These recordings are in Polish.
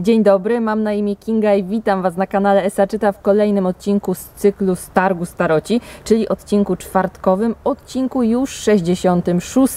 Dzień dobry, mam na imię Kinga i witam Was na kanale Esa Czyta w kolejnym odcinku z cyklu Stargu Staroci, czyli odcinku czwartkowym, odcinku już 66.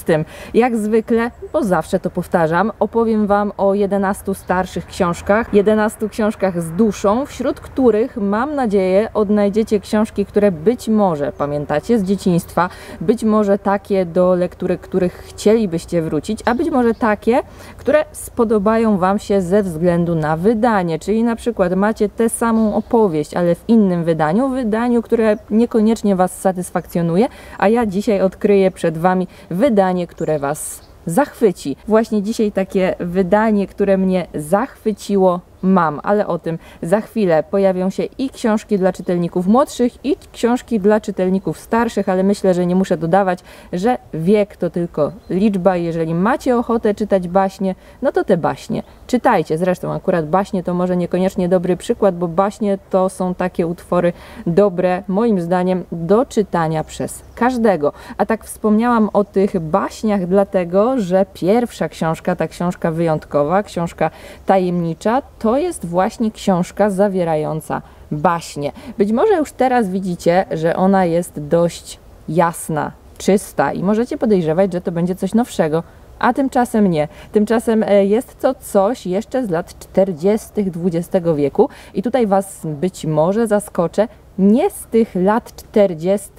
Jak zwykle, bo zawsze to powtarzam, opowiem Wam o 11 starszych książkach, 11 książkach z duszą, wśród których mam nadzieję odnajdziecie książki, które być może pamiętacie z dzieciństwa, być może takie do lektury, których chcielibyście wrócić, a być może takie, które spodobają Wam się ze względu na wydanie, czyli na przykład macie tę samą opowieść, ale w innym wydaniu, wydaniu, które niekoniecznie Was satysfakcjonuje, a ja dzisiaj odkryję przed Wami wydanie, które Was zachwyci. Właśnie dzisiaj takie wydanie, które mnie zachwyciło, mam, ale o tym za chwilę. Pojawią się i książki dla czytelników młodszych, i książki dla czytelników starszych, ale myślę, że nie muszę dodawać, że wiek to tylko liczba. Jeżeli macie ochotę czytać baśnie, no to te baśnie czytajcie. Zresztą akurat baśnie to może niekoniecznie dobry przykład, bo baśnie to są takie utwory dobre, moim zdaniem, do czytania przez każdego. A tak wspomniałam o tych baśniach, dlatego że pierwsza książka, ta książka wyjątkowa, książka tajemnicza, to jest właśnie książka zawierająca baśnie. Być może już teraz widzicie, że ona jest dość jasna, czysta i możecie podejrzewać, że to będzie coś nowszego. A tymczasem nie. Tymczasem e, jest to coś jeszcze z lat 40. XX wieku i tutaj Was być może zaskoczę. Nie z tych lat 40.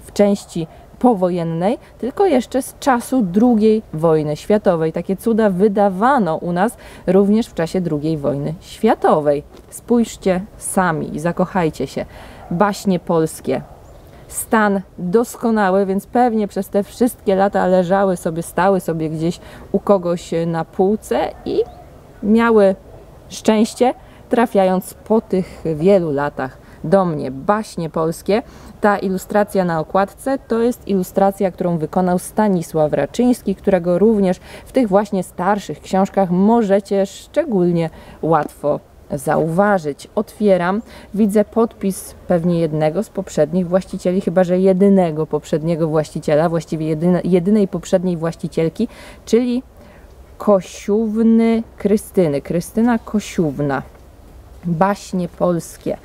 w części powojennej, tylko jeszcze z czasu II wojny światowej. Takie cuda wydawano u nas również w czasie II wojny światowej. Spójrzcie sami i zakochajcie się. Baśnie polskie. Stan doskonały, więc pewnie przez te wszystkie lata leżały sobie, stały sobie gdzieś u kogoś na półce i miały szczęście, trafiając po tych wielu latach do mnie. Baśnie polskie. Ta ilustracja na okładce to jest ilustracja, którą wykonał Stanisław Raczyński, którego również w tych właśnie starszych książkach możecie szczególnie łatwo zauważyć. Otwieram, widzę podpis pewnie jednego z poprzednich właścicieli, chyba że jedynego poprzedniego właściciela, właściwie jedyne, jedynej poprzedniej właścicielki, czyli Kosiówny Krystyny. Krystyna Kosiówna. Baśnie polskie.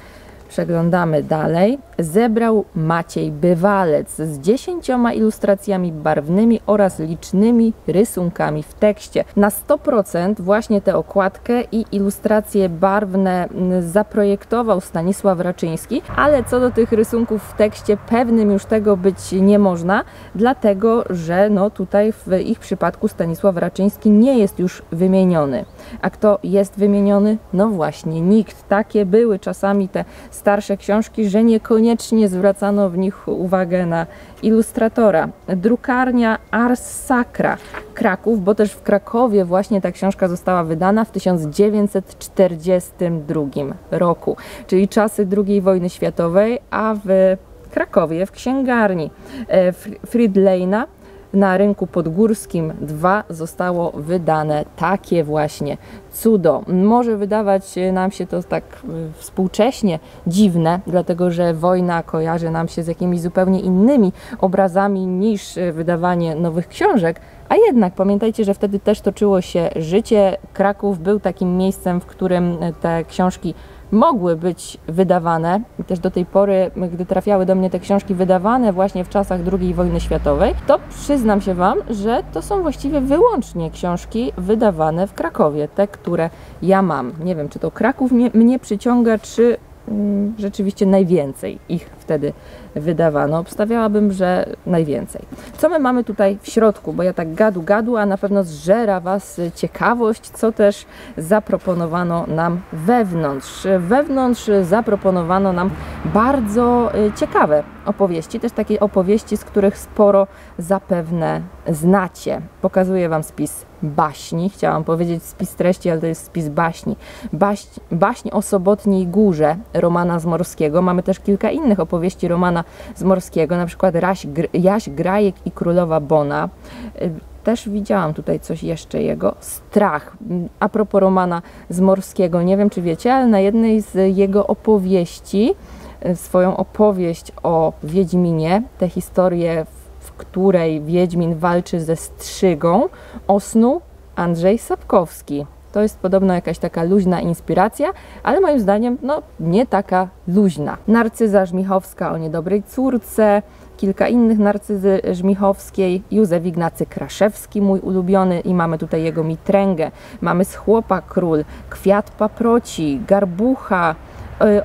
Przeglądamy dalej. Zebrał Maciej Bywalec z dziesięcioma ilustracjami barwnymi oraz licznymi rysunkami w tekście. Na 100% właśnie tę okładkę i ilustracje barwne zaprojektował Stanisław Raczyński, ale co do tych rysunków w tekście, pewnym już tego być nie można, dlatego że no tutaj w ich przypadku Stanisław Raczyński nie jest już wymieniony. A kto jest wymieniony? No właśnie, nikt. Takie były czasami te starsze książki, że niekoniecznie zwracano w nich uwagę na ilustratora. Drukarnia Ars Sacra Kraków, bo też w Krakowie właśnie ta książka została wydana w 1942 roku, czyli czasy II wojny światowej, a w Krakowie w księgarni e, Friedleina na rynku podgórskim 2 zostało wydane takie właśnie cudo. Może wydawać nam się to tak y, współcześnie dziwne, dlatego że wojna kojarzy nam się z jakimiś zupełnie innymi obrazami niż y, wydawanie nowych książek, a jednak pamiętajcie, że wtedy też toczyło się życie. Kraków był takim miejscem, w którym y, te książki mogły być wydawane i też do tej pory, gdy trafiały do mnie te książki wydawane właśnie w czasach II wojny światowej, to przyznam się Wam, że to są właściwie wyłącznie książki wydawane w Krakowie, te, które ja mam. Nie wiem, czy to Kraków mnie, mnie przyciąga, czy mm, rzeczywiście najwięcej ich wtedy wydawano. Obstawiałabym, że najwięcej. Co my mamy tutaj w środku? Bo ja tak gadu gadu, a na pewno zżera Was ciekawość, co też zaproponowano nam wewnątrz. Wewnątrz zaproponowano nam bardzo y, ciekawe opowieści, też takie opowieści, z których sporo zapewne znacie. Pokazuję Wam spis baśni. Chciałam powiedzieć spis treści, ale to jest spis baśni. Baśń, baśń o sobotniej górze Romana Zmorskiego. Mamy też kilka innych opowieści Romana z Morskiego, na przykład Raś, Jaś Grajek i Królowa Bona. Y, też widziałam tutaj coś jeszcze jego. Strach. A propos Romana z Morskiego, nie wiem czy wiecie, ale na jednej z jego opowieści, y, swoją opowieść o Wiedźminie, tę historię, w której Wiedźmin walczy ze strzygą, osnuł Andrzej Sapkowski. To jest podobno jakaś taka luźna inspiracja, ale moim zdaniem no nie taka luźna. Narcyza Żmichowska o niedobrej córce, kilka innych narcyzy żmichowskiej, Józef Ignacy Kraszewski, mój ulubiony i mamy tutaj jego mitręgę, mamy z chłopa król, kwiat paproci, garbucha,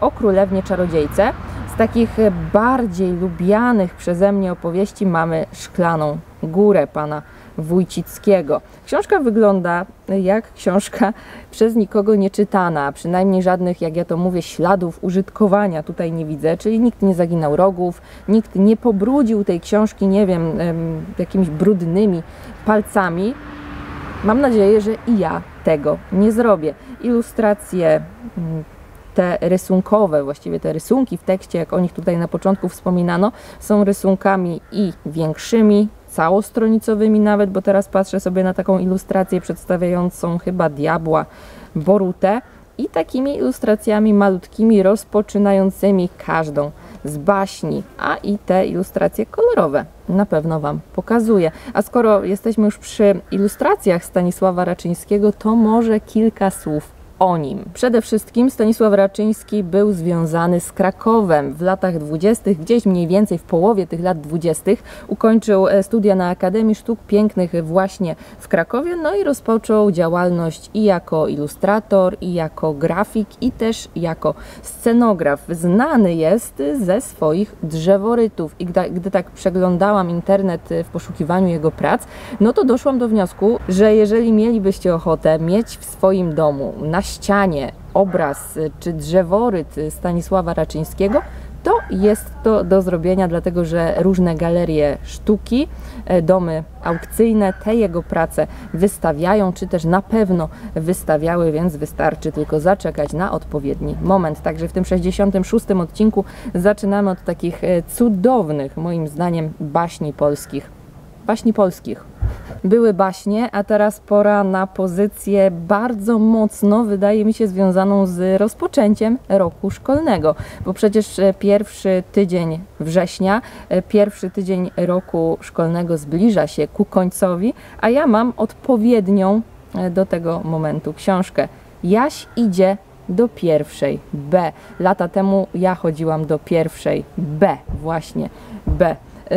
o królewnie czarodziejce. Z takich bardziej lubianych przeze mnie opowieści mamy Szklaną Górę pana Wójcickiego. Książka wygląda jak książka przez nikogo nieczytana, przynajmniej żadnych, jak ja to mówię, śladów użytkowania tutaj nie widzę, czyli nikt nie zaginał rogów, nikt nie pobrudził tej książki, nie wiem, jakimiś brudnymi palcami. Mam nadzieję, że i ja tego nie zrobię. Ilustracje mm, te rysunkowe, właściwie te rysunki w tekście, jak o nich tutaj na początku wspominano, są rysunkami i większymi, całostronicowymi nawet, bo teraz patrzę sobie na taką ilustrację przedstawiającą chyba diabła Borutę i takimi ilustracjami malutkimi, rozpoczynającymi każdą z baśni, a i te ilustracje kolorowe na pewno Wam pokazuję. A skoro jesteśmy już przy ilustracjach Stanisława Raczyńskiego, to może kilka słów o nim. Przede wszystkim Stanisław Raczyński był związany z Krakowem w latach 20., gdzieś mniej więcej w połowie tych lat 20. Ukończył e, studia na Akademii Sztuk Pięknych właśnie w Krakowie, no i rozpoczął działalność i jako ilustrator, i jako grafik, i też jako scenograf. Znany jest ze swoich drzeworytów i gdy, gdy tak przeglądałam internet e, w poszukiwaniu jego prac, no to doszłam do wniosku, że jeżeli mielibyście ochotę mieć w swoim domu na ścianie obraz czy drzeworyt Stanisława Raczyńskiego, to jest to do zrobienia, dlatego że różne galerie sztuki, e, domy aukcyjne te jego prace wystawiają, czy też na pewno wystawiały, więc wystarczy tylko zaczekać na odpowiedni moment. Także w tym 66 odcinku zaczynamy od takich e, cudownych, moim zdaniem, baśni polskich. Baśni polskich były baśnie, a teraz pora na pozycję bardzo mocno, wydaje mi się, związaną z rozpoczęciem roku szkolnego, bo przecież e, pierwszy tydzień września, e, pierwszy tydzień roku szkolnego zbliża się ku końcowi, a ja mam odpowiednią e, do tego momentu książkę. Jaś idzie do pierwszej B. Lata temu ja chodziłam do pierwszej B, właśnie B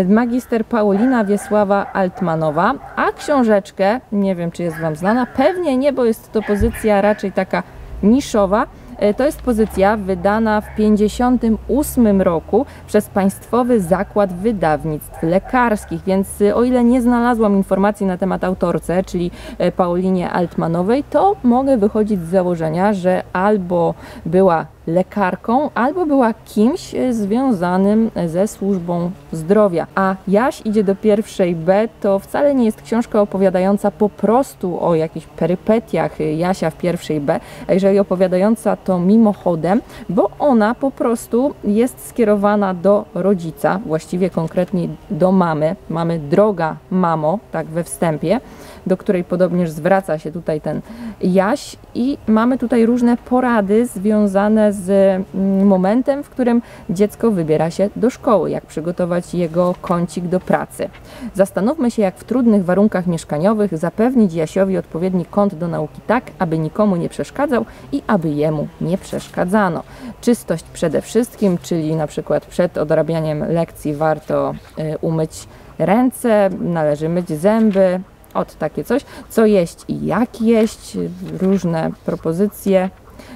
magister Paulina Wiesława Altmanowa, a książeczkę, nie wiem czy jest Wam znana, pewnie nie, bo jest to pozycja raczej taka niszowa, E, to jest pozycja wydana w 1958 roku przez Państwowy Zakład Wydawnictw Lekarskich, więc e, o ile nie znalazłam informacji na temat autorce, czyli e, Paulinie Altmanowej, to mogę wychodzić z założenia, że albo była lekarką, albo była kimś związanym ze służbą zdrowia. A Jaś idzie do pierwszej B to wcale nie jest książka opowiadająca po prostu o jakichś perypetiach Jasia w pierwszej B, a jeżeli opowiadająca to mimochodem, bo ona po prostu jest skierowana do rodzica, właściwie konkretnie do mamy. Mamy droga mamo, tak we wstępie, do której podobnież zwraca się tutaj ten Jaś i mamy tutaj różne porady związane z mm, momentem, w którym dziecko wybiera się do szkoły, jak przygotować jego kącik do pracy. Zastanówmy się, jak w trudnych warunkach mieszkaniowych zapewnić Jasiowi odpowiedni kąt do nauki tak, aby nikomu nie przeszkadzał i aby jemu nie przeszkadzano. Czystość przede wszystkim, czyli na przykład przed odrabianiem lekcji warto y, umyć ręce, należy myć zęby, od takie coś, co jeść i jak jeść, różne propozycje.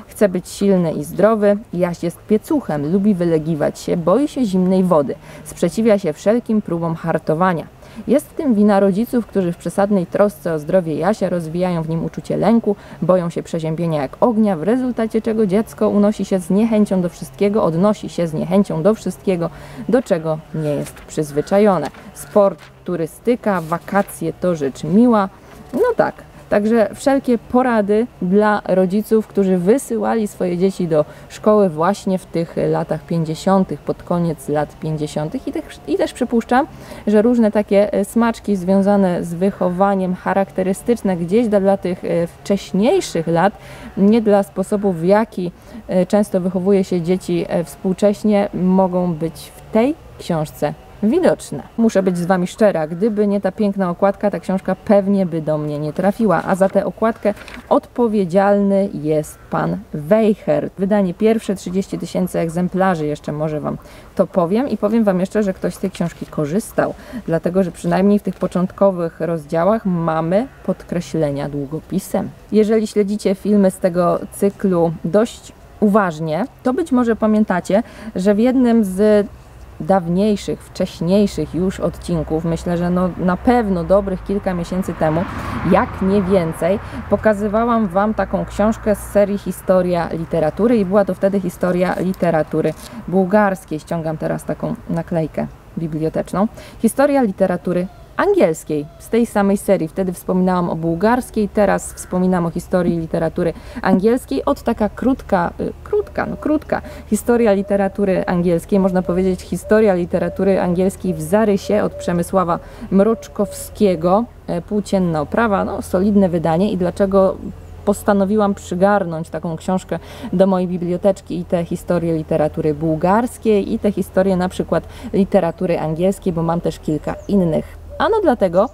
Chce być silny i zdrowy. Jaś jest piecuchem, lubi wylegiwać się, boi się zimnej wody, sprzeciwia się wszelkim próbom hartowania. Jest w tym wina rodziców, którzy w przesadnej trosce o zdrowie Jasia rozwijają w nim uczucie lęku, boją się przeziębienia jak ognia, w rezultacie czego dziecko unosi się z niechęcią do wszystkiego, odnosi się z niechęcią do wszystkiego, do czego nie jest przyzwyczajone. Sport, turystyka, wakacje to rzecz miła. No tak, Także wszelkie porady dla rodziców, którzy wysyłali swoje dzieci do szkoły właśnie w tych latach 50., pod koniec lat 50. I też, i też przypuszczam, że różne takie e, smaczki związane z wychowaniem charakterystyczne gdzieś dla tych e, wcześniejszych lat, nie dla sposobów, w jaki e, często wychowuje się dzieci współcześnie, mogą być w tej książce widoczne. Muszę być z Wami szczera, gdyby nie ta piękna okładka, ta książka pewnie by do mnie nie trafiła, a za tę okładkę odpowiedzialny jest pan Weicher. Wydanie pierwsze 30 tysięcy egzemplarzy, jeszcze może Wam to powiem i powiem Wam jeszcze, że ktoś z tej książki korzystał, dlatego że przynajmniej w tych początkowych rozdziałach mamy podkreślenia długopisem. Jeżeli śledzicie filmy z tego cyklu dość uważnie, to być może pamiętacie, że w jednym z dawniejszych, wcześniejszych już odcinków, myślę, że no na pewno dobrych kilka miesięcy temu, jak nie więcej, pokazywałam Wam taką książkę z serii Historia Literatury i była to wtedy historia literatury bułgarskiej. Ściągam teraz taką naklejkę biblioteczną. Historia literatury angielskiej, z tej samej serii. Wtedy wspominałam o bułgarskiej, teraz wspominam o historii literatury angielskiej. Od taka krótka, y, krótka, no krótka historia literatury angielskiej, można powiedzieć historia literatury angielskiej w zarysie od Przemysława Mroczkowskiego, e, płócienna oprawa, no solidne wydanie i dlaczego postanowiłam przygarnąć taką książkę do mojej biblioteczki i te historie literatury bułgarskiej i te historie na przykład literatury angielskiej, bo mam też kilka innych Ano dlatego,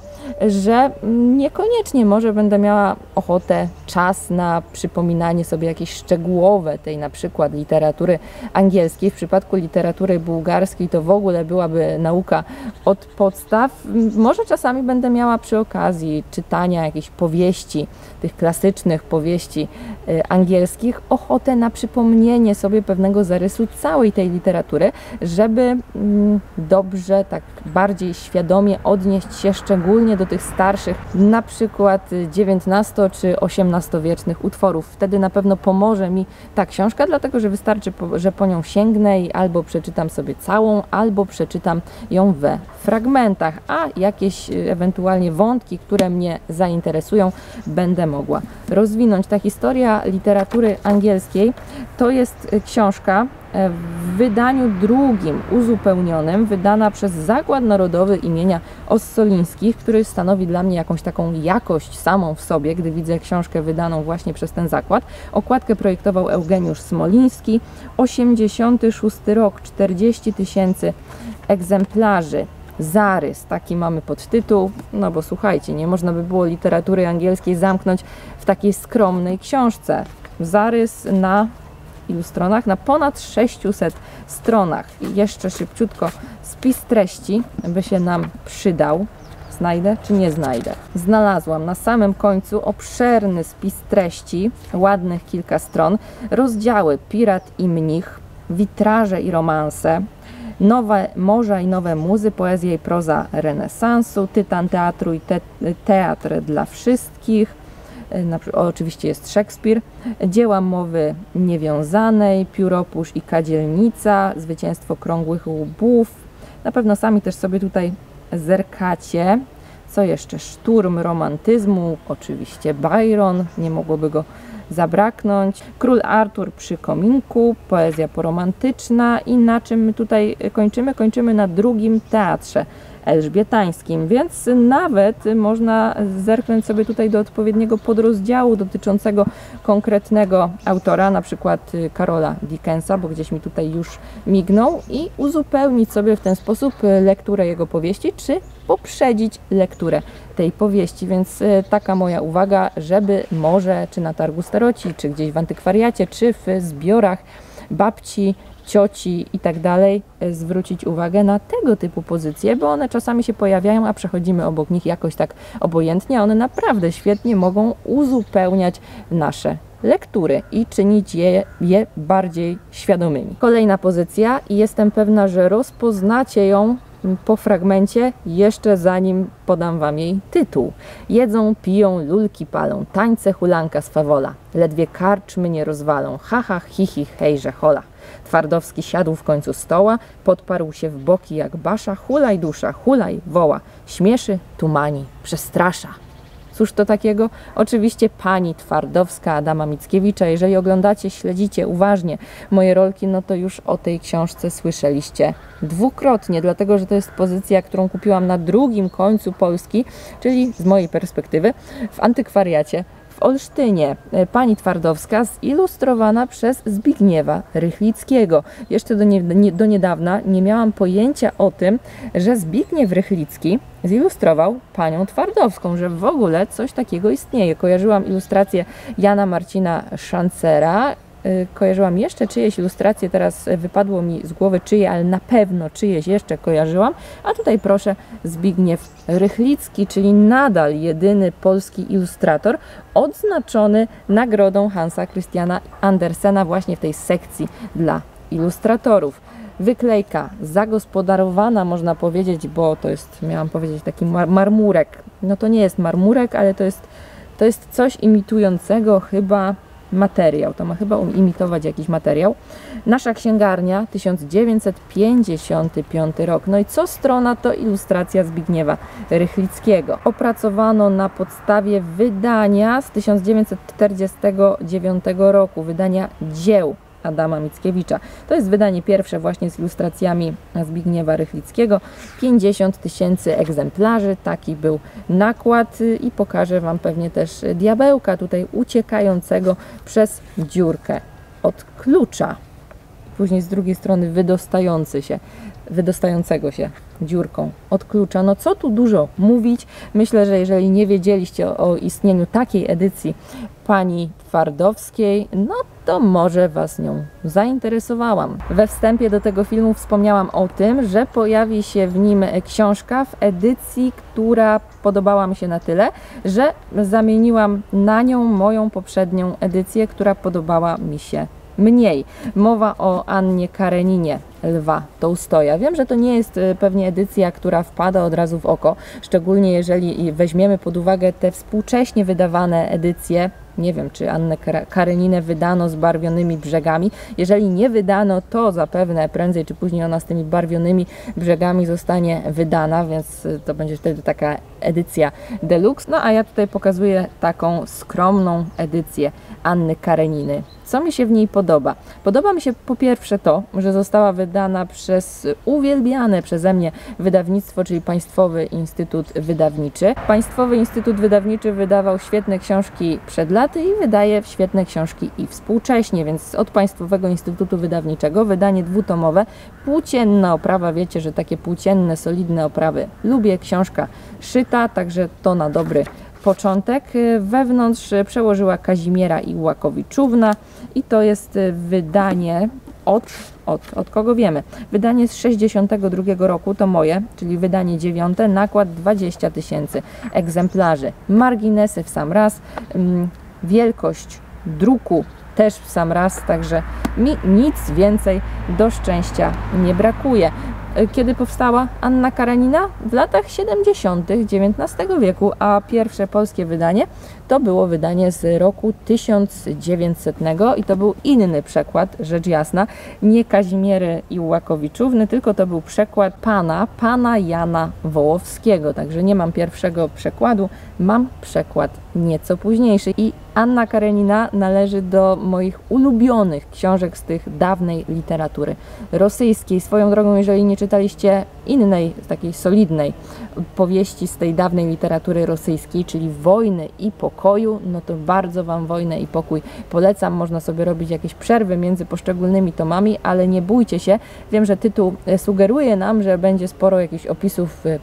że niekoniecznie może będę miała ochotę, czas na przypominanie sobie jakieś szczegółowe tej na przykład literatury angielskiej. W przypadku literatury bułgarskiej to w ogóle byłaby nauka od podstaw. Może czasami będę miała przy okazji czytania jakichś powieści, tych klasycznych powieści y, angielskich, ochotę na przypomnienie sobie pewnego zarysu całej tej literatury, żeby mm, dobrze, tak bardziej świadomie odnieść się szczególnie do tych starszych, na przykład XIX czy XVIII-wiecznych utworów. Wtedy na pewno pomoże mi ta książka, dlatego że wystarczy, że po nią sięgnę i albo przeczytam sobie całą, albo przeczytam ją we fragmentach, a jakieś y, ewentualnie wątki, które mnie zainteresują, będę mogła rozwinąć. Ta historia literatury angielskiej to jest y, książka e, w wydaniu drugim, uzupełnionym, wydana przez Zakład Narodowy imienia Ossolińskich, który stanowi dla mnie jakąś taką jakość samą w sobie, gdy widzę książkę wydaną właśnie przez ten zakład. Okładkę projektował Eugeniusz Smoliński, 86 rok, 40 tysięcy egzemplarzy zarys, taki mamy podtytuł, no bo słuchajcie, nie można by było literatury angielskiej zamknąć w takiej skromnej książce. Zarys na ilu stronach? Na ponad 600 stronach. I jeszcze szybciutko spis treści by się nam przydał. Znajdę czy nie znajdę? Znalazłam na samym końcu obszerny spis treści, ładnych kilka stron, rozdziały Pirat i Mnich, witraże i romanse, nowe morza i nowe muzy, poezja i proza renesansu, tytan teatru i te, teatr dla wszystkich, oczywiście jest Szekspir, dzieła mowy niewiązanej, pióropusz i kadzielnica, zwycięstwo krągłych łbów. Na pewno sami też sobie tutaj zerkacie. Co jeszcze? Szturm romantyzmu, oczywiście Byron, nie mogłoby go zabraknąć. Król Artur przy kominku, poezja poromantyczna i na czym my tutaj kończymy? Kończymy na drugim teatrze elżbietańskim, więc nawet można zerknąć sobie tutaj do odpowiedniego podrozdziału dotyczącego konkretnego autora, na przykład Karola Dickensa, bo gdzieś mi tutaj już mignął i uzupełnić sobie w ten sposób lekturę jego powieści, czy poprzedzić lekturę tej powieści, więc e, taka moja uwaga, żeby może czy na targu staroci, czy gdzieś w antykwariacie, czy w zbiorach babci, cioci i tak dalej, e, zwrócić uwagę na tego typu pozycje, bo one czasami się pojawiają, a przechodzimy obok nich jakoś tak obojętnie, one naprawdę świetnie mogą uzupełniać nasze lektury i czynić je, je bardziej świadomymi. Kolejna pozycja i jestem pewna, że rozpoznacie ją po fragmencie, jeszcze zanim podam wam jej tytuł. Jedzą, piją, lulki palą, tańce hulanka z fawola. Ledwie karczmy nie rozwalą, haha, hihi, hejże, hola. Twardowski siadł w końcu stoła, podparł się w boki jak basza, hulaj dusza, hulaj, woła, śmieszy, tumani, przestrasza. Cóż to takiego? Oczywiście pani Twardowska Adama Mickiewicza. Jeżeli oglądacie, śledzicie uważnie moje rolki, no to już o tej książce słyszeliście dwukrotnie, dlatego że to jest pozycja, którą kupiłam na drugim końcu Polski, czyli z mojej perspektywy w antykwariacie Olsztynie pani Twardowska zilustrowana przez Zbigniewa Rychlickiego. Jeszcze do, nie, nie, do niedawna nie miałam pojęcia o tym, że Zbigniew Rychlicki zilustrował panią Twardowską, że w ogóle coś takiego istnieje. Kojarzyłam ilustrację Jana Marcina Szancera, kojarzyłam jeszcze czyjeś ilustracje, teraz wypadło mi z głowy czyje, ale na pewno czyjeś jeszcze kojarzyłam. A tutaj proszę Zbigniew Rychlicki, czyli nadal jedyny polski ilustrator odznaczony nagrodą Hansa Christiana Andersena właśnie w tej sekcji dla ilustratorów. Wyklejka zagospodarowana, można powiedzieć, bo to jest, miałam powiedzieć, taki mar marmurek. No to nie jest marmurek, ale to jest, to jest coś imitującego chyba materiał. To ma chyba imitować jakiś materiał. Nasza księgarnia 1955 rok. No i co strona to ilustracja Zbigniewa Rychlickiego. Opracowano na podstawie wydania z 1949 roku, wydania dzieł Adama Mickiewicza. To jest wydanie pierwsze właśnie z ilustracjami Zbigniewa Rychlickiego. 50 tysięcy egzemplarzy, taki był nakład i pokażę Wam pewnie też diabełka tutaj uciekającego przez dziurkę od klucza. Później z drugiej strony wydostający się, wydostającego się dziurką od klucza. No co tu dużo mówić? Myślę, że jeżeli nie wiedzieliście o, o istnieniu takiej edycji pani Twardowskiej, no to może Was nią zainteresowałam. We wstępie do tego filmu wspomniałam o tym, że pojawi się w nim książka w edycji, która podobała mi się na tyle, że zamieniłam na nią moją poprzednią edycję, która podobała mi się mniej. Mowa o Annie Kareninie Lwa Tołstoja. Wiem, że to nie jest y, pewnie edycja, która wpada od razu w oko, szczególnie jeżeli weźmiemy pod uwagę te współcześnie wydawane edycje nie wiem, czy Annę Kareninę wydano z barwionymi brzegami. Jeżeli nie wydano, to zapewne prędzej czy później ona z tymi barwionymi brzegami zostanie wydana, więc y, to będzie wtedy taka edycja deluxe. No a ja tutaj pokazuję taką skromną edycję Anny Kareniny. Co mi się w niej podoba? Podoba mi się po pierwsze to, że została wydana przez uwielbiane przeze mnie wydawnictwo, czyli Państwowy Instytut Wydawniczy. Państwowy Instytut Wydawniczy wydawał świetne książki przed laty i wydaje świetne książki i współcześnie, więc od Państwowego Instytutu Wydawniczego wydanie dwutomowe, płócienna oprawa, wiecie, że takie płócienne, solidne oprawy lubię, książka szyta, także to na dobry początek. Wewnątrz przełożyła Kazimiera Iłakowiczówna i to jest wydanie od, od, od kogo wiemy. Wydanie z 62 roku to moje, czyli wydanie dziewiąte, nakład 20 tysięcy egzemplarzy. Marginesy w sam raz, mm, wielkość druku też w sam raz, także mi nic więcej do szczęścia nie brakuje. Kiedy powstała Anna Karenina? W latach 70. XIX wieku, a pierwsze polskie wydanie to było wydanie z roku 1900 i to był inny przekład, rzecz jasna, nie Kazimiery Iłakowiczówny, tylko to był przekład pana, pana Jana Wołowskiego. Także nie mam pierwszego przekładu, mam przekład nieco późniejszy. I Anna Karenina należy do moich ulubionych książek z tych dawnej literatury rosyjskiej. Swoją drogą, jeżeli nie czytaliście innej, takiej solidnej powieści z tej dawnej literatury rosyjskiej, czyli Wojny i Pokoju, no to bardzo Wam Wojnę i Pokój polecam. Można sobie robić jakieś przerwy między poszczególnymi tomami, ale nie bójcie się. Wiem, że tytuł sugeruje nam, że będzie sporo jakichś opisów y,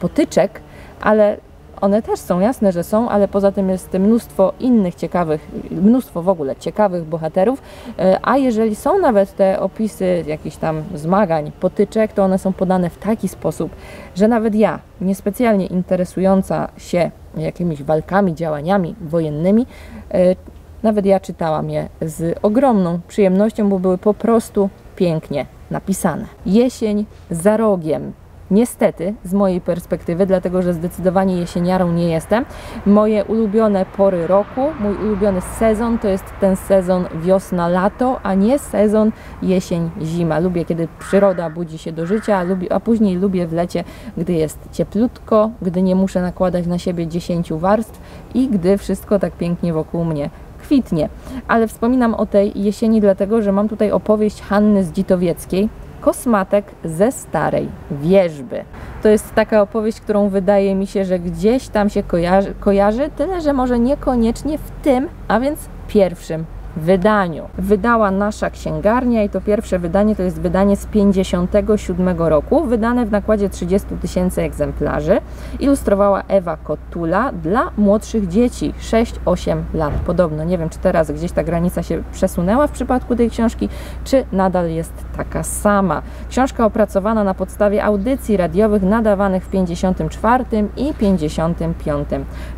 potyczek, ale one też są, jasne, że są, ale poza tym jest mnóstwo innych ciekawych, mnóstwo w ogóle ciekawych bohaterów, e, a jeżeli są nawet te opisy jakichś tam zmagań, potyczek, to one są podane w taki sposób, że nawet ja, niespecjalnie interesująca się jakimiś walkami, działaniami wojennymi, e, nawet ja czytałam je z ogromną przyjemnością, bo były po prostu pięknie napisane. Jesień za rogiem Niestety, z mojej perspektywy, dlatego że zdecydowanie jesieniarą nie jestem, moje ulubione pory roku, mój ulubiony sezon to jest ten sezon wiosna-lato, a nie sezon jesień-zima. Lubię, kiedy przyroda budzi się do życia, a później lubię w lecie, gdy jest cieplutko, gdy nie muszę nakładać na siebie 10 warstw i gdy wszystko tak pięknie wokół mnie kwitnie. Ale wspominam o tej jesieni, dlatego że mam tutaj opowieść Hanny Zdzitowieckiej, Kosmatek ze starej wierzby. To jest taka opowieść, którą wydaje mi się, że gdzieś tam się kojarzy, kojarzy tyle że może niekoniecznie w tym, a więc pierwszym wydaniu. Wydała nasza księgarnia i to pierwsze wydanie to jest wydanie z 57 roku, wydane w nakładzie 30 tysięcy egzemplarzy. Ilustrowała Ewa Kotula dla młodszych dzieci, 6-8 lat. Podobno, nie wiem czy teraz gdzieś ta granica się przesunęła w przypadku tej książki, czy nadal jest taka sama. Książka opracowana na podstawie audycji radiowych nadawanych w 54 i 55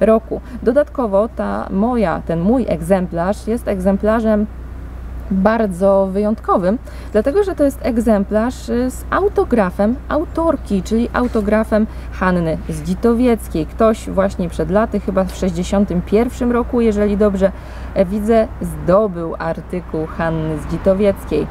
roku. Dodatkowo ta moja, ten mój egzemplarz jest egzemplarzem egzemplarzem bardzo wyjątkowym, dlatego że to jest egzemplarz y, z autografem autorki, czyli autografem Hanny Zdzitowieckiej. Ktoś właśnie przed laty, chyba w 61 roku, jeżeli dobrze e, widzę, zdobył artykuł Hanny Zdzitowieckiej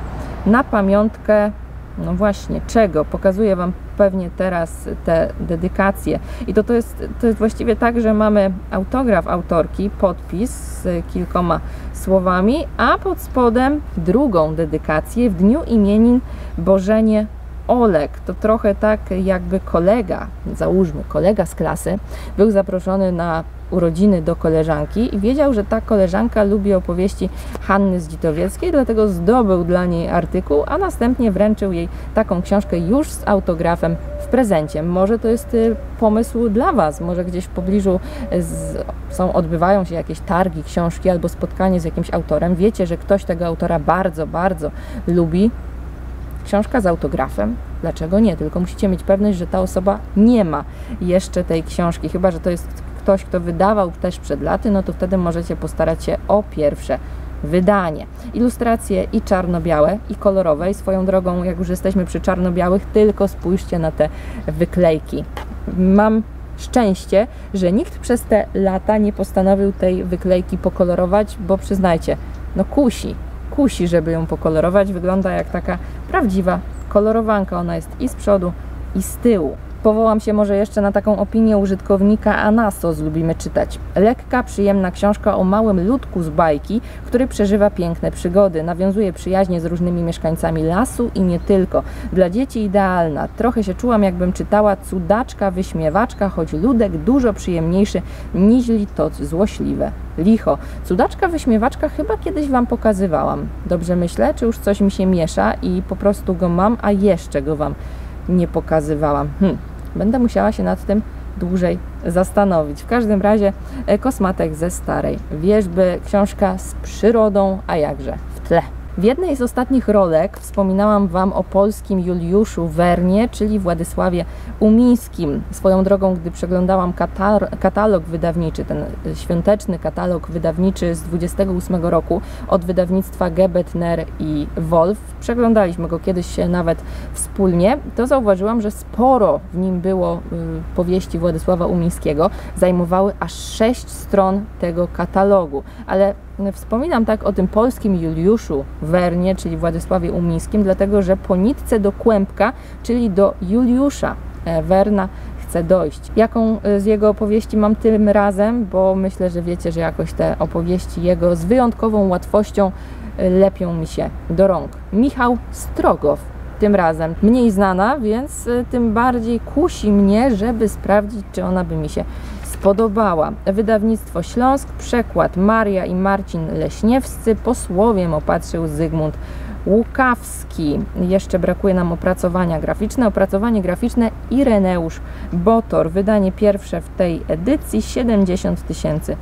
na pamiątkę no właśnie, czego? Pokazuję Wam pewnie teraz te dedykacje. I to, to, jest, to jest właściwie tak, że mamy autograf autorki, podpis z kilkoma słowami, a pod spodem drugą dedykację w dniu imienin Bożenie Olek. To trochę tak jakby kolega, załóżmy kolega z klasy, był zaproszony na urodziny do koleżanki i wiedział, że ta koleżanka lubi opowieści Hanny Zdzitowieckiej, dlatego zdobył dla niej artykuł, a następnie wręczył jej taką książkę już z autografem w prezencie. Może to jest y, pomysł dla Was, może gdzieś w pobliżu y, z, są, odbywają się jakieś targi książki albo spotkanie z jakimś autorem. Wiecie, że ktoś tego autora bardzo, bardzo lubi. Książka z autografem, dlaczego nie? Tylko musicie mieć pewność, że ta osoba nie ma jeszcze tej książki, chyba że to jest ktoś, kto wydawał też przed laty, no to wtedy możecie postarać się o pierwsze wydanie. Ilustracje i czarno-białe, i kolorowe. I swoją drogą, jak już jesteśmy przy czarno-białych, tylko spójrzcie na te wyklejki. Mam szczęście, że nikt przez te lata nie postanowił tej wyklejki pokolorować, bo przyznajcie, no kusi, kusi, żeby ją pokolorować. Wygląda jak taka prawdziwa kolorowanka. Ona jest i z przodu, i z tyłu. Powołam się może jeszcze na taką opinię użytkownika Anasos lubimy czytać. Lekka, przyjemna książka o małym ludku z bajki, który przeżywa piękne przygody. Nawiązuje przyjaźnie z różnymi mieszkańcami lasu i nie tylko. Dla dzieci idealna. Trochę się czułam jakbym czytała cudaczka, wyśmiewaczka, choć ludek dużo przyjemniejszy niż to złośliwe. Licho. Cudaczka, wyśmiewaczka chyba kiedyś Wam pokazywałam. Dobrze myślę, czy już coś mi się miesza i po prostu go mam, a jeszcze go Wam nie pokazywałam. Hm. Będę musiała się nad tym dłużej zastanowić. W każdym razie e, kosmatek ze starej wierzby, książka z przyrodą, a jakże w tle. W jednej z ostatnich rolek wspominałam Wam o polskim Juliuszu Wernie, czyli Władysławie Umińskim. Swoją drogą, gdy przeglądałam katalog wydawniczy, ten świąteczny katalog wydawniczy z 28 roku od wydawnictwa Gebetner i Wolf, przeglądaliśmy go kiedyś nawet wspólnie, to zauważyłam, że sporo w nim było y, powieści Władysława Umińskiego. Zajmowały aż sześć stron tego katalogu, ale Wspominam tak o tym polskim Juliuszu Wernie, czyli Władysławie Umińskim, dlatego że po nitce do kłębka, czyli do Juliusza e, Werna chcę dojść. Jaką e, z jego opowieści mam tym razem, bo myślę, że wiecie, że jakoś te opowieści jego z wyjątkową łatwością e, lepią mi się do rąk. Michał Strogow tym razem mniej znana, więc tym bardziej kusi mnie, żeby sprawdzić, czy ona by mi się spodobała. Wydawnictwo Śląsk, przekład Maria i Marcin Leśniewscy, posłowiem opatrzył Zygmunt Łukawski. Jeszcze brakuje nam opracowania graficzne. Opracowanie graficzne Ireneusz Botor. Wydanie pierwsze w tej edycji 70 tysięcy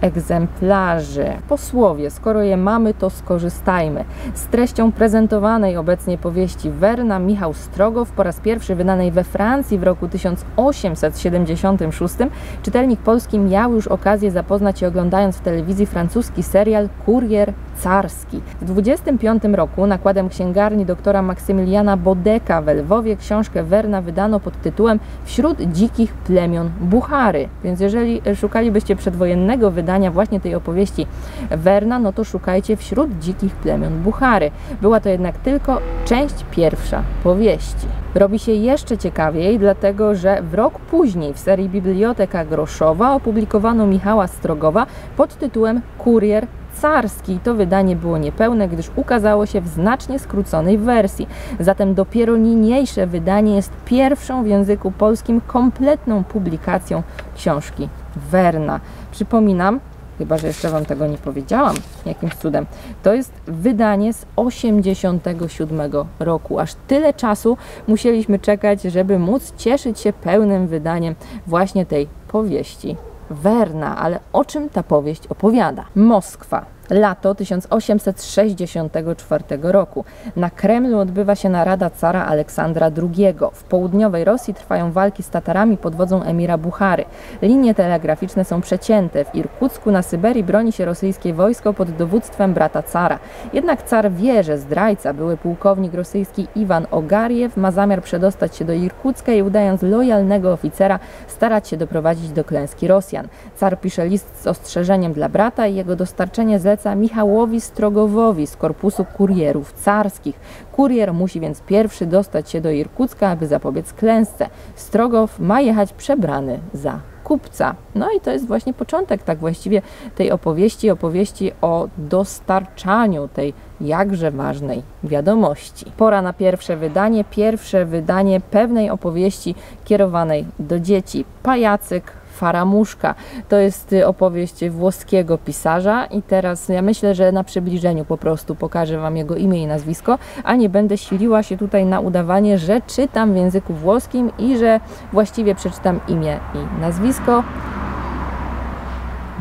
egzemplarzy. Posłowie, skoro je mamy, to skorzystajmy. Z treścią prezentowanej obecnie powieści Werna Michał Strogow po raz pierwszy wydanej we Francji w roku 1876 czytelnik polski miał już okazję zapoznać się oglądając w telewizji francuski serial Kurier Carski. W 25 roku nakładem księgarni doktora Maksymiliana Bodeka w Lwowie książkę Werna wydano pod tytułem Wśród dzikich plemion Buchary. Więc jeżeli szukalibyście przedwojennego wydania właśnie tej opowieści Werna, no to szukajcie Wśród dzikich plemion Buchary. Była to jednak tylko część pierwsza powieści. Robi się jeszcze ciekawiej, dlatego że w rok później w serii Biblioteka Groszowa opublikowano Michała Strogowa pod tytułem Kurier carski. To wydanie było niepełne, gdyż ukazało się w znacznie skróconej wersji. Zatem dopiero niniejsze wydanie jest pierwszą w języku polskim kompletną publikacją książki Werna. Przypominam, chyba że jeszcze Wam tego nie powiedziałam, jakimś cudem. To jest wydanie z 87 roku. Aż tyle czasu musieliśmy czekać, żeby móc cieszyć się pełnym wydaniem właśnie tej powieści Werna. Ale o czym ta powieść opowiada? Moskwa lato 1864 roku. Na Kremlu odbywa się narada cara Aleksandra II. W południowej Rosji trwają walki z Tatarami pod wodzą emira Buchary. Linie telegraficzne są przecięte. W Irkucku na Syberii broni się rosyjskie wojsko pod dowództwem brata cara. Jednak car wie, że zdrajca, były pułkownik rosyjski Iwan Ogariew ma zamiar przedostać się do Irkucka i udając lojalnego oficera starać się doprowadzić do klęski Rosjan. Car pisze list z ostrzeżeniem dla brata i jego dostarczenie zleca Michałowi Strogowowi z korpusu kurierów carskich. Kurier musi więc pierwszy dostać się do Irkucka, aby zapobiec klęsce. Strogow ma jechać przebrany za kupca. No i to jest właśnie początek tak właściwie tej opowieści, opowieści o dostarczaniu tej jakże ważnej wiadomości. Pora na pierwsze wydanie, pierwsze wydanie pewnej opowieści kierowanej do dzieci. Pajacyk Faramuszka. To jest y, opowieść włoskiego pisarza i teraz ja myślę, że na przybliżeniu po prostu pokażę Wam jego imię i nazwisko, a nie będę siliła się tutaj na udawanie, że czytam w języku włoskim i że właściwie przeczytam imię i nazwisko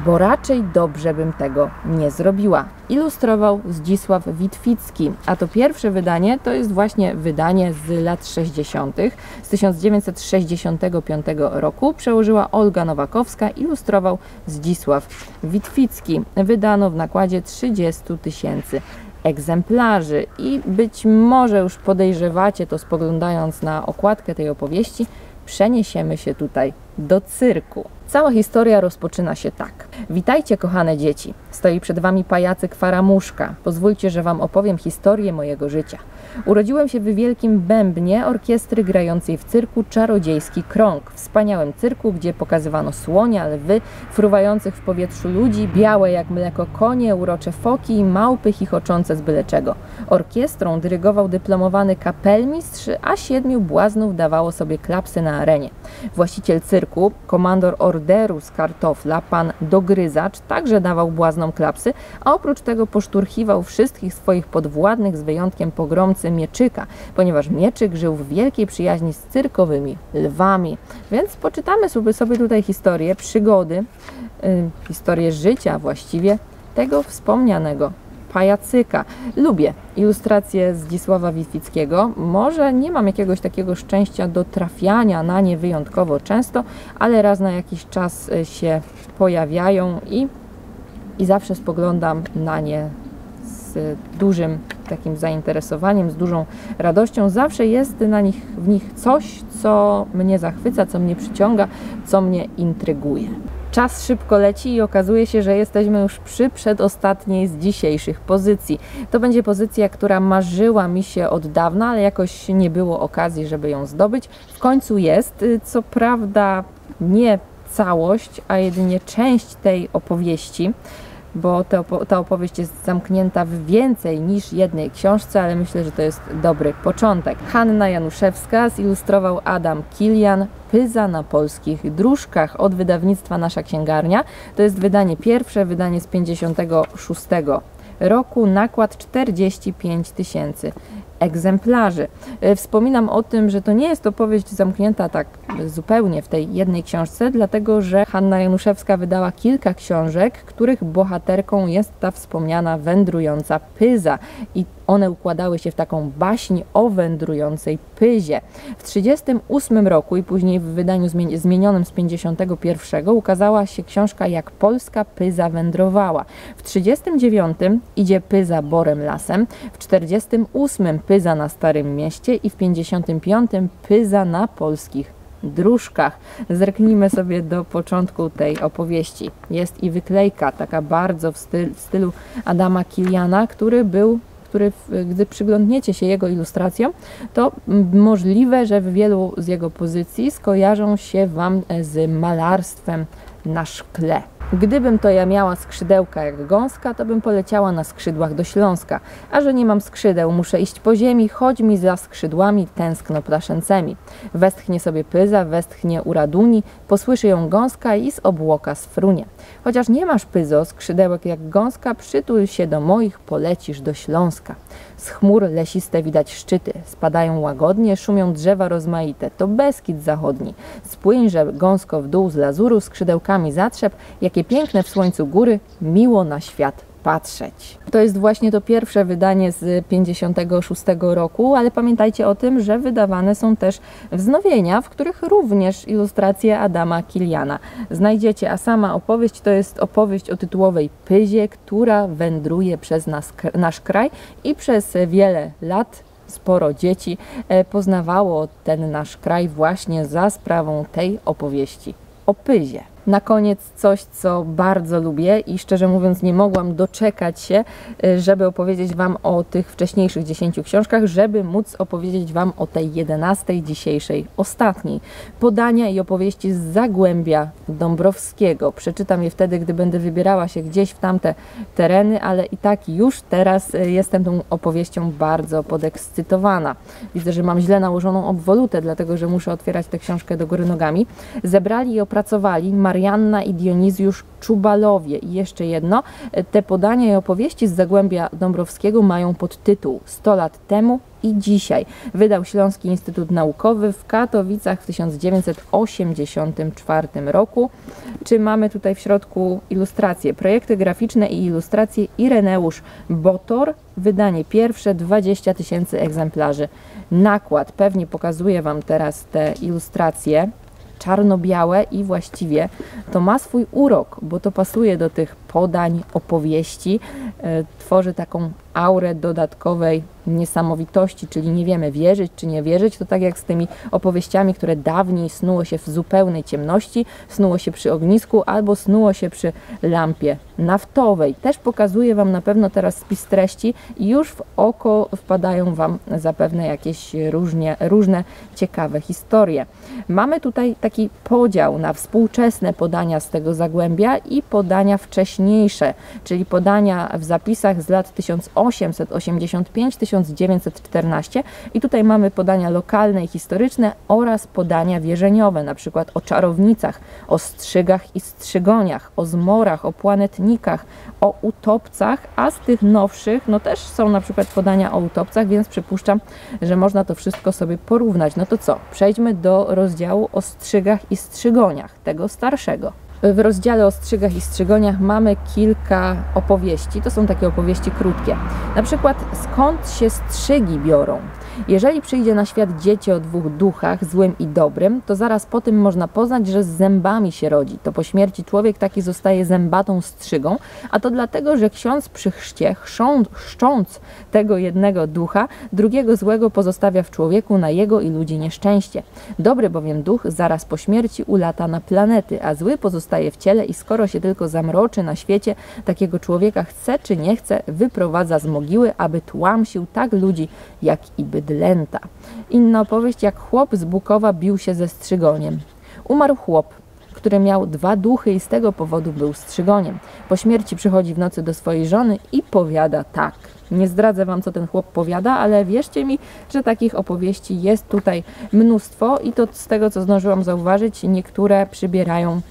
bo raczej dobrze bym tego nie zrobiła. Ilustrował Zdzisław Witwicki, a to pierwsze wydanie to jest właśnie wydanie z lat 60. z 1965 roku. Przełożyła Olga Nowakowska, ilustrował Zdzisław Witwicki. Wydano w nakładzie 30 tysięcy egzemplarzy i być może już podejrzewacie to spoglądając na okładkę tej opowieści, przeniesiemy się tutaj do cyrku. Cała historia rozpoczyna się tak. Witajcie, kochane dzieci. Stoi przed wami pajacyk Faramuszka. Pozwólcie, że wam opowiem historię mojego życia. Urodziłem się w wielkim bębnie orkiestry grającej w cyrku Czarodziejski Krąg. Wspaniałym cyrku, gdzie pokazywano słonia, lwy, fruwających w powietrzu ludzi, białe jak mleko konie, urocze foki i małpy chichoczące z byle czego. Orkiestrą dyrygował dyplomowany kapelmistrz, a siedmiu błaznów dawało sobie klapsy na arenie. Właściciel cyrku, komandor orderu z kartofla, pan Dogryzacz, także dawał błaznom klapsy, a oprócz tego poszturchiwał wszystkich swoich podwładnych z wyjątkiem pogromcy Mieczyka, ponieważ Mieczyk żył w wielkiej przyjaźni z cyrkowymi lwami. Więc poczytamy sobie, tutaj historię, przygody, yy, historię życia właściwie tego wspomnianego pajacyka. Lubię ilustracje Zdzisława Witwickiego. Może nie mam jakiegoś takiego szczęścia do trafiania na nie wyjątkowo często, ale raz na jakiś czas e, się pojawiają i, i zawsze spoglądam na nie z dużym takim zainteresowaniem, z dużą radością. Zawsze jest na nich, w nich coś, co mnie zachwyca, co mnie przyciąga, co mnie intryguje. Czas szybko leci i okazuje się, że jesteśmy już przy przedostatniej z dzisiejszych pozycji. To będzie pozycja, która marzyła mi się od dawna, ale jakoś nie było okazji, żeby ją zdobyć. W końcu jest, co prawda nie całość, a jedynie część tej opowieści bo ta opowieść jest zamknięta w więcej niż jednej książce, ale myślę, że to jest dobry początek. Hanna Januszewska zilustrował Adam Kilian, Pyza na polskich dróżkach od wydawnictwa Nasza Księgarnia. To jest wydanie pierwsze, wydanie z 56 roku, nakład 45 tysięcy egzemplarzy. E, wspominam o tym, że to nie jest opowieść zamknięta tak zupełnie w tej jednej książce, dlatego że Hanna Januszewska wydała kilka książek, których bohaterką jest ta wspomniana wędrująca Pyza i one układały się w taką baśń o wędrującej pyzie. W 1938 roku i później w wydaniu zmienionym z 51 ukazała się książka Jak Polska Pyza wędrowała. W 1939 idzie Pyza borem lasem, w 1948 Pyza na Starym Mieście i w 1955 Pyza na polskich dróżkach. Zerknijmy sobie do początku tej opowieści. Jest i wyklejka, taka bardzo w, styl, w stylu Adama Kiliana, który był który, gdy przyglądniecie się jego ilustracjom, to możliwe, że w wielu z jego pozycji skojarzą się Wam z malarstwem na szkle. Gdybym to ja miała skrzydełka jak gąska, to bym poleciała na skrzydłach do Śląska. A że nie mam skrzydeł, muszę iść po ziemi, chodź mi za skrzydłami tęskno plaszęcemi. Westchnie sobie pyza, westchnie uraduni, posłyszy ją gąska i z obłoka sfrunie. Chociaż nie masz pyzo, skrzydełek jak gąska, przytul się do moich, polecisz do Śląska. Z chmur lesiste widać szczyty, spadają łagodnie, szumią drzewa rozmaite, to Beskid zachodni. Spłyńże gąsko w dół z lazuru, skrzydełkami zatrzep, jakie piękne w słońcu góry, miło na świat patrzeć. To jest właśnie to pierwsze wydanie z 56 roku, ale pamiętajcie o tym, że wydawane są też wznowienia, w których również ilustracje Adama Kiliana znajdziecie, a sama opowieść to jest opowieść o tytułowej Pyzie, która wędruje przez nas, nasz kraj i przez wiele lat sporo dzieci e, poznawało ten nasz kraj właśnie za sprawą tej opowieści o Pyzie. Na koniec coś, co bardzo lubię i szczerze mówiąc nie mogłam doczekać się, y, żeby opowiedzieć Wam o tych wcześniejszych 10 książkach, żeby móc opowiedzieć Wam o tej 11 dzisiejszej, ostatniej. Podania i opowieści z Zagłębia Dąbrowskiego. Przeczytam je wtedy, gdy będę wybierała się gdzieś w tamte tereny, ale i tak już teraz y, jestem tą opowieścią bardzo podekscytowana. Widzę, że mam źle nałożoną obwolutę, dlatego że muszę otwierać tę książkę do góry nogami. Zebrali i opracowali Marianna i Dionizjusz Czubalowie. I jeszcze jedno, te podania i opowieści z Zagłębia Dąbrowskiego mają podtytuł 100 lat temu i dzisiaj. Wydał Śląski Instytut Naukowy w Katowicach w 1984 roku. Czy mamy tutaj w środku ilustracje? Projekty graficzne i ilustracje Ireneusz Botor. Wydanie pierwsze 20 tysięcy egzemplarzy. Nakład pewnie pokazuję Wam teraz te ilustracje czarno-białe i właściwie to ma swój urok, bo to pasuje do tych podań, opowieści, e, tworzy taką aurę dodatkowej niesamowitości, czyli nie wiemy wierzyć czy nie wierzyć. To tak jak z tymi opowieściami, które dawniej snuło się w zupełnej ciemności, snuło się przy ognisku albo snuło się przy lampie naftowej. Też pokazuję Wam na pewno teraz spis treści i już w oko wpadają Wam zapewne jakieś różnie, różne ciekawe historie. Mamy tutaj taki podział na współczesne podania z tego zagłębia i podania wcześniejsze, czyli podania w zapisach z lat 1885-1914 i tutaj mamy podania lokalne i historyczne oraz podania wierzeniowe, na przykład o czarownicach, o strzygach i strzygoniach, o zmorach, o planetnikach, o utopcach, a z tych nowszych, no też są na przykład podania o utopcach, więc przypuszczam, że można to wszystko sobie porównać. No to co? Przejdźmy do rozdziału o strzygach i strzygoniach, tego starszego. W rozdziale o strzygach i strzygoniach mamy kilka opowieści. To są takie opowieści krótkie. Na przykład skąd się strzygi biorą? Jeżeli przyjdzie na świat dziecię o dwóch duchach, złym i dobrym, to zaraz po tym można poznać, że z zębami się rodzi. To po śmierci człowiek taki zostaje zębatą strzygą, a to dlatego, że ksiądz przy chrzcie, chrzcząc tego jednego ducha, drugiego złego pozostawia w człowieku na jego i ludzi nieszczęście. Dobry bowiem duch zaraz po śmierci ulata na planety, a zły pozostaje w ciele i skoro się tylko zamroczy na świecie, takiego człowieka chce czy nie chce, wyprowadza z mogiły, aby tłamsił tak ludzi, jak i bydlęta. Bydlęta. Inna opowieść, jak chłop z Bukowa bił się ze strzygoniem. Umarł chłop, który miał dwa duchy i z tego powodu był strzygoniem. Po śmierci przychodzi w nocy do swojej żony i powiada tak. Nie zdradzę wam, co ten chłop powiada, ale wierzcie mi, że takich opowieści jest tutaj mnóstwo i to z tego, co zdążyłam zauważyć, niektóre przybierają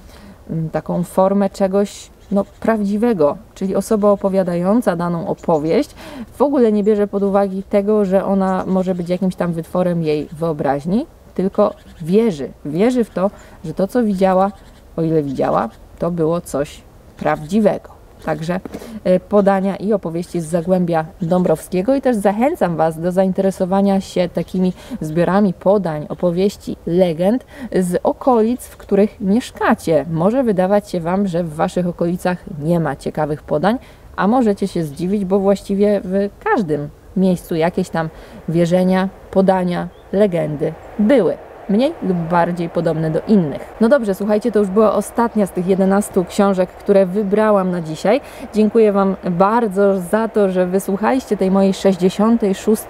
mm, taką formę czegoś no, prawdziwego, czyli osoba opowiadająca daną opowieść w ogóle nie bierze pod uwagę tego, że ona może być jakimś tam wytworem jej wyobraźni, tylko wierzy, wierzy w to, że to, co widziała, o ile widziała, to było coś prawdziwego. Także e, podania i opowieści z Zagłębia Dąbrowskiego i też zachęcam Was do zainteresowania się takimi zbiorami podań, opowieści, legend z okolic, w których mieszkacie. Może wydawać się Wam, że w Waszych okolicach nie ma ciekawych podań, a możecie się zdziwić, bo właściwie w każdym miejscu jakieś tam wierzenia, podania, legendy były. Mniej lub bardziej podobne do innych. No dobrze, słuchajcie, to już była ostatnia z tych 11 książek, które wybrałam na dzisiaj. Dziękuję Wam bardzo za to, że wysłuchaliście tej mojej 66.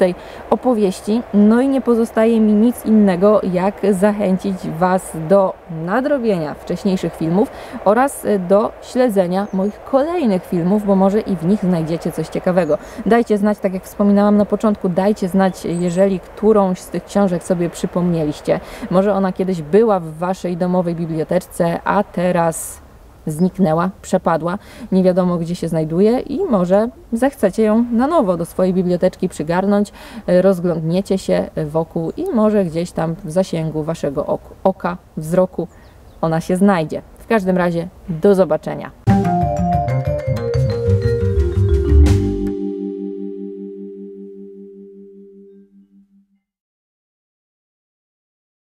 opowieści. No i nie pozostaje mi nic innego, jak zachęcić Was do nadrobienia wcześniejszych filmów oraz do śledzenia moich kolejnych filmów, bo może i w nich znajdziecie coś ciekawego. Dajcie znać, tak jak wspominałam na początku, dajcie znać, jeżeli którąś z tych książek sobie przypomnieliście. Może ona kiedyś była w Waszej domowej biblioteczce, a teraz zniknęła, przepadła, nie wiadomo gdzie się znajduje i może zechcecie ją na nowo do swojej biblioteczki przygarnąć, rozglądniecie się wokół i może gdzieś tam w zasięgu Waszego oka, wzroku ona się znajdzie. W każdym razie do zobaczenia.